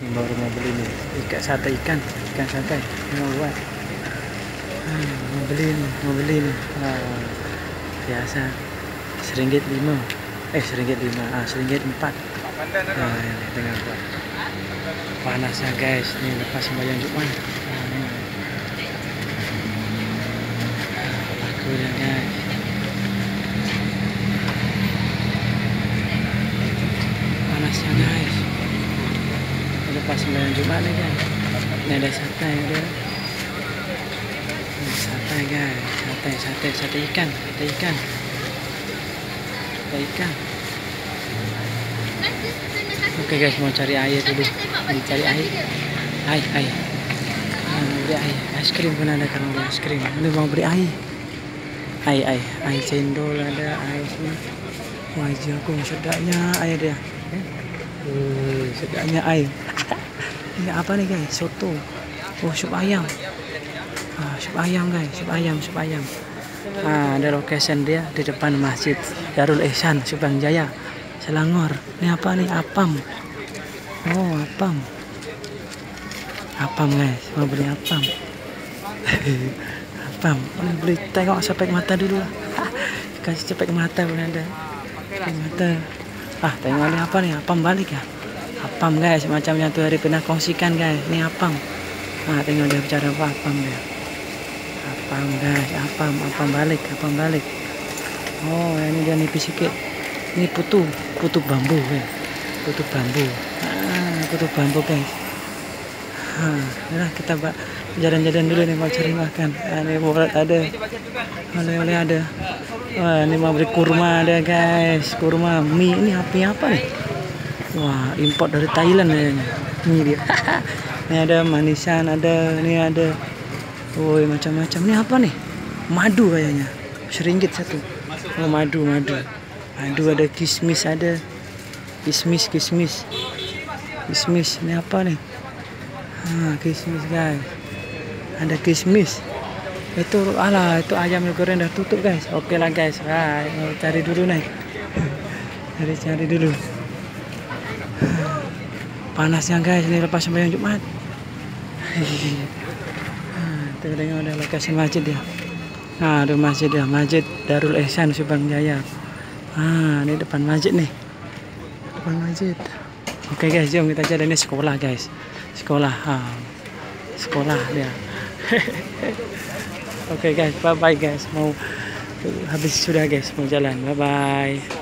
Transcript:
baru mau beli nih ikan sate ikan ikan sate. Mau buat. Hmm, mau beli nih mau beli nih ah, biasa. Seringgit lima. Eh seringgit lima. Ah seringgit empat. Nah ini tengah buat. Panasnya guys. Nih lepas sembahyang jumat. Ah, ini. Aku guys. Panasnya guys. udah pas sembilan Jumat nih guys. Ini ada sate ada sate guys. Sate sate sate ikan sate ikan. Sate ikan. Oke guys mau cari air dulu. Mau cari air. Air air. Mau beli air. Es krim pun ada kalau beli es krim ini mau beli air. Air air. Air cendol ada air sini wah jago sedapnya air dia. Uh, sedapnya air. Ini apa nih guys? Soto. Oh, sup ayam. Ah, sup ayam guys, sup ayam, sup ayam. Ah, ada location dia di depan Masjid Darul Ihsan Subang Jaya, Selangor. Ini apa nih? Apam. Oh, apam. Apam guys, mau beli apam. apam. Ini beli tengok sampai mata dulu. Kasih cepet mata pun ada. Mata. Ah, tengok ini apa nih? Apam balik ya? Apam guys, macam yang tuh hari pernah kongsikan guys. Ini apam. Ah, tengok dia bicara apa apam dia. Apam guys, apam, apam balik, apam balik. Oh, ini dia nipis sedikit. Ini putu, putu bambu guys. Putu bambu. Ah, putu bambu guys. Ah, nah kita bak jalan-jalan dulu nih mau cari makan. Ah, ini mau ada. Oleh-oleh ada. Wah, ini mau beli kurma ada guys, kurma mie ini api apa nih? Wah, import dari Thailand kayaknya. Ini dia. ini ada manisan, ada ini ada. Woi, macam-macam. Ini apa nih? Madu kayaknya. Seringgit satu. Oh, madu, madu. Madu ada kismis ada. Kismis, kismis. Kismis. Ini apa nih? Ah, kismis guys. Ada kismis itu ala itu ayam goreng udah tutup guys oke lah guys nah, cari dulu nih cari cari dulu panasnya guys ini lepas sembahyang Jumat. Tuh dengan udah lokasi masjid ya nah ada masjid ya masjid Darul Ihsan Subang Jaya. Ah ini depan masjid nih. Depan masjid. Oke guys jom kita jalan ini sekolah guys. Sekolah ah, sekolah dia. Oke okay guys, bye bye guys. Mau habis sudah guys, mau jalan. Bye bye.